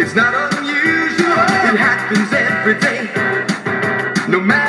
It's not unusual, it happens every day. No matter.